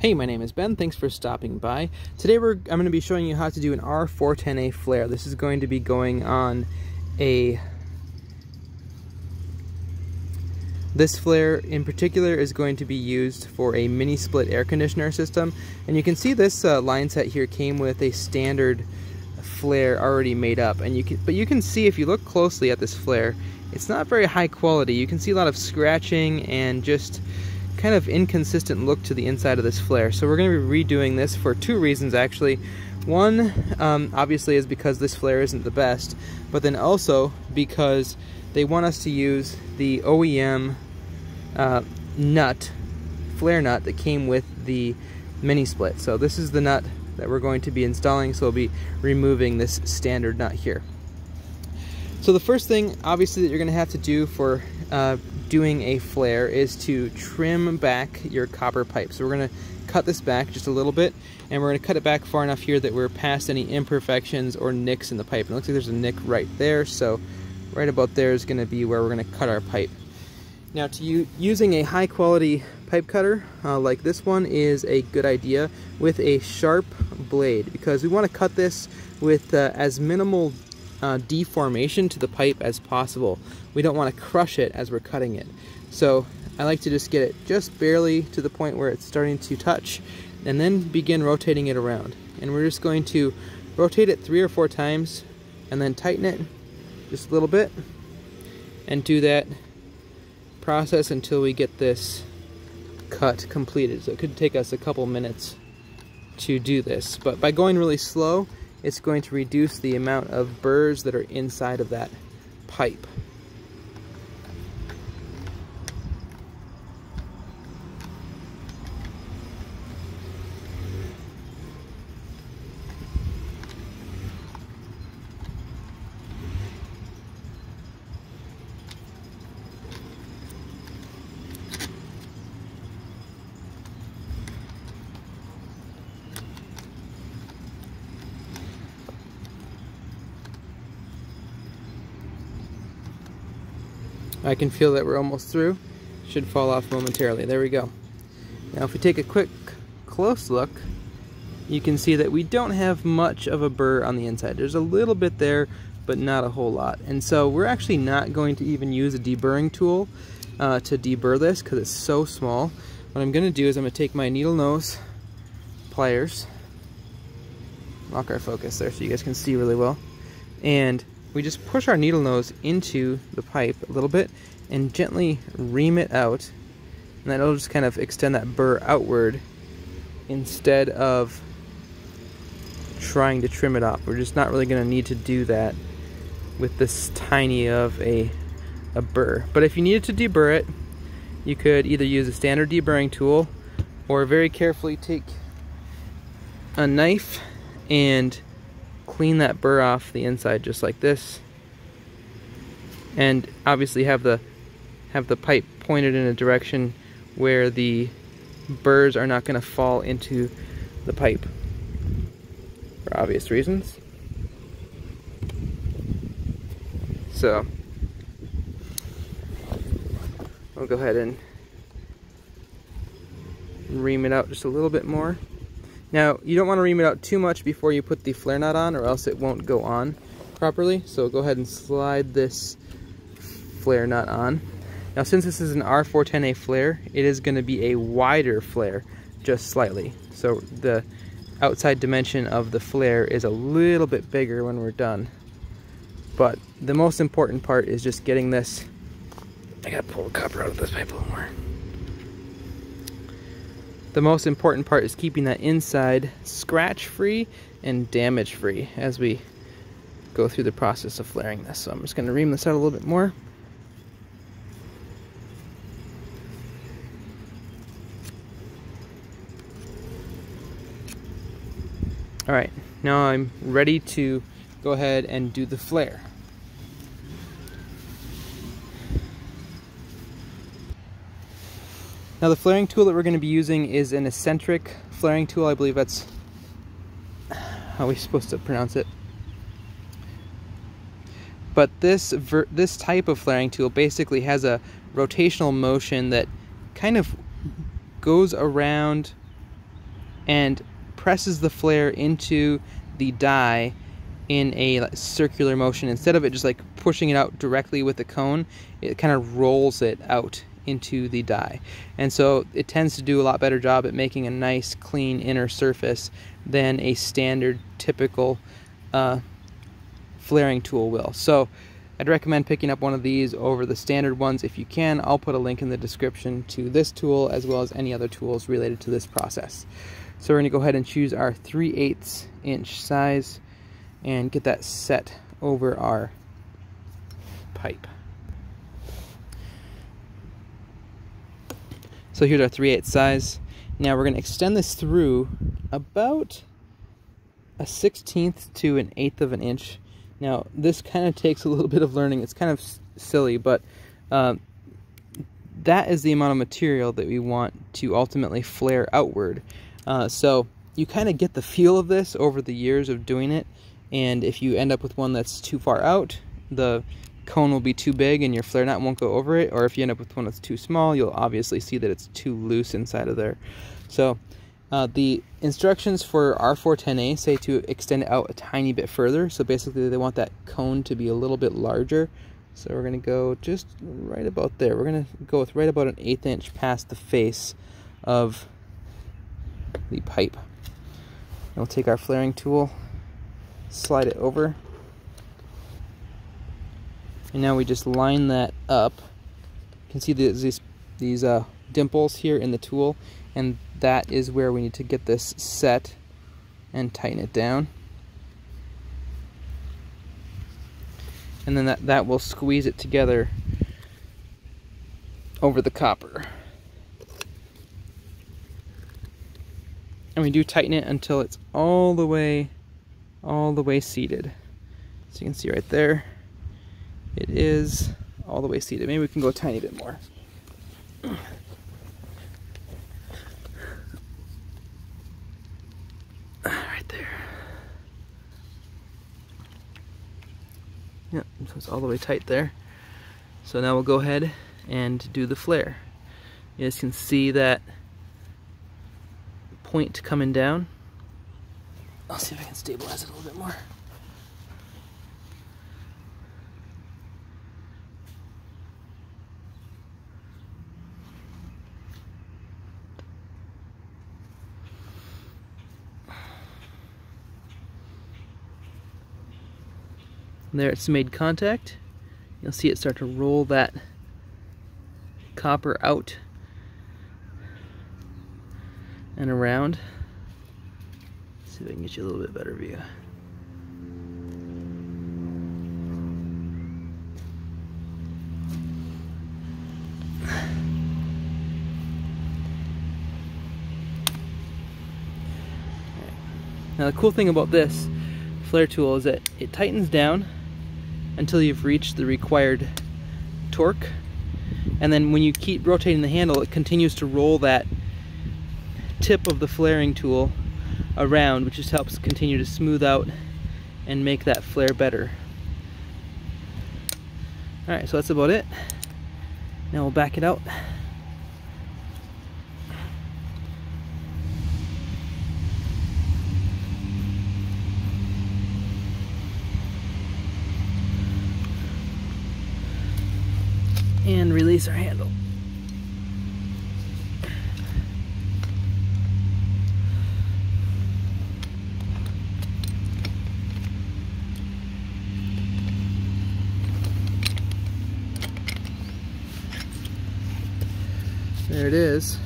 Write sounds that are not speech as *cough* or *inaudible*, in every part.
Hey, my name is Ben. Thanks for stopping by. Today we're, I'm going to be showing you how to do an R410A flare. This is going to be going on a... This flare in particular is going to be used for a mini split air conditioner system. And you can see this uh, line set here came with a standard flare already made up. And you can, But you can see if you look closely at this flare, it's not very high quality. You can see a lot of scratching and just kind of inconsistent look to the inside of this flare. So we're going to be redoing this for two reasons actually. One, um, obviously, is because this flare isn't the best, but then also because they want us to use the OEM uh, nut, flare nut that came with the mini split. So this is the nut that we're going to be installing, so we'll be removing this standard nut here. So the first thing, obviously, that you're going to have to do for uh, doing a flare is to trim back your copper pipe. So we're going to cut this back just a little bit, and we're going to cut it back far enough here that we're past any imperfections or nicks in the pipe. And it looks like there's a nick right there, so right about there is going to be where we're going to cut our pipe. Now, to you, using a high quality pipe cutter uh, like this one is a good idea with a sharp blade because we want to cut this with uh, as minimal uh, deformation to the pipe as possible. We don't want to crush it as we're cutting it. So I like to just get it just barely to the point where it's starting to touch and then begin rotating it around. And we're just going to rotate it three or four times and then tighten it just a little bit and do that process until we get this cut completed. So it could take us a couple minutes to do this. But by going really slow, it's going to reduce the amount of burrs that are inside of that pipe. I can feel that we're almost through. Should fall off momentarily. There we go. Now if we take a quick close look, you can see that we don't have much of a burr on the inside. There's a little bit there, but not a whole lot. And so we're actually not going to even use a deburring tool uh, to deburr this because it's so small. What I'm going to do is I'm going to take my needle nose pliers, lock our focus there so you guys can see really well, and we just push our needle nose into the pipe a little bit and gently ream it out and then it'll just kind of extend that burr outward instead of trying to trim it up. We're just not really going to need to do that with this tiny of a, a burr. But if you needed to deburr it, you could either use a standard deburring tool or very carefully take a knife and clean that burr off the inside just like this. And obviously have the have the pipe pointed in a direction where the burrs are not going to fall into the pipe for obvious reasons. So I'll go ahead and ream it out just a little bit more now, you don't want to ream it out too much before you put the flare nut on or else it won't go on properly. So go ahead and slide this flare nut on. Now, since this is an R410A flare, it is going to be a wider flare, just slightly. So the outside dimension of the flare is a little bit bigger when we're done. But the most important part is just getting this, I gotta pull the copper out of this pipe a little more. The most important part is keeping that inside scratch free and damage free as we go through the process of flaring this. So I'm just going to ream this out a little bit more. Alright, now I'm ready to go ahead and do the flare. Now the flaring tool that we're going to be using is an eccentric flaring tool. I believe that's how we're supposed to pronounce it. But this this type of flaring tool basically has a rotational motion that kind of goes around and presses the flare into the die in a circular motion. Instead of it just like pushing it out directly with the cone, it kind of rolls it out into the die. And so it tends to do a lot better job at making a nice clean inner surface than a standard typical uh, flaring tool will. So I'd recommend picking up one of these over the standard ones if you can. I'll put a link in the description to this tool as well as any other tools related to this process. So we're going to go ahead and choose our 3 8 inch size and get that set over our pipe. So here's our 3 8 size. Now we're going to extend this through about a 16th to an eighth of an inch. Now this kind of takes a little bit of learning. It's kind of silly, but uh, that is the amount of material that we want to ultimately flare outward. Uh, so you kind of get the feel of this over the years of doing it and if you end up with one that's too far out the cone will be too big and your flare knot won't go over it or if you end up with one that's too small you'll obviously see that it's too loose inside of there. So uh, the instructions for R410A say to extend it out a tiny bit further. So basically they want that cone to be a little bit larger. So we're going to go just right about there. We're going to go with right about an eighth inch past the face of the pipe. And we'll take our flaring tool slide it over. And now we just line that up. You can see these, these uh, dimples here in the tool, and that is where we need to get this set and tighten it down. And then that, that will squeeze it together over the copper. And we do tighten it until it's all the way all the way seated. So you can see right there, it is all the way seated. Maybe we can go a tiny bit more. *clears throat* Right there. Yep, so it's all the way tight there. So now we'll go ahead and do the flare. You guys can see that point coming down. I'll see if I can stabilize it a little bit more. There it's made contact. You'll see it start to roll that copper out and around see if I can get you a little bit better view. Now the cool thing about this flare tool is that it tightens down until you've reached the required torque and then when you keep rotating the handle it continues to roll that tip of the flaring tool around, which just helps continue to smooth out and make that flare better. Alright, so that's about it. Now we'll back it out. And release our handle. There it is.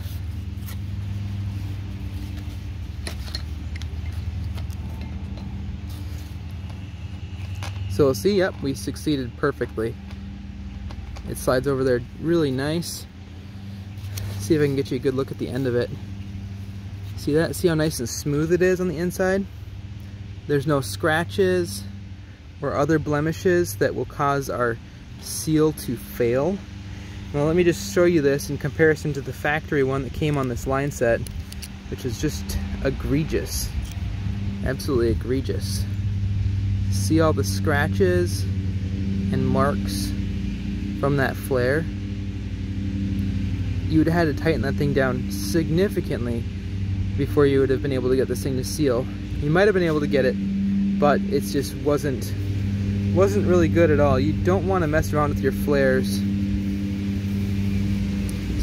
So see, yep, we succeeded perfectly. It slides over there really nice. See if I can get you a good look at the end of it. See that? See how nice and smooth it is on the inside? There's no scratches or other blemishes that will cause our seal to fail. Well, let me just show you this in comparison to the factory one that came on this line set, which is just egregious. Absolutely egregious. See all the scratches and marks from that flare? You would have had to tighten that thing down significantly before you would have been able to get this thing to seal. You might have been able to get it, but it just wasn't wasn't really good at all. You don't want to mess around with your flares.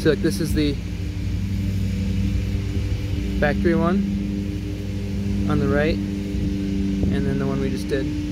So like this is the factory one on the right, and then the one we just did.